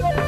Bye.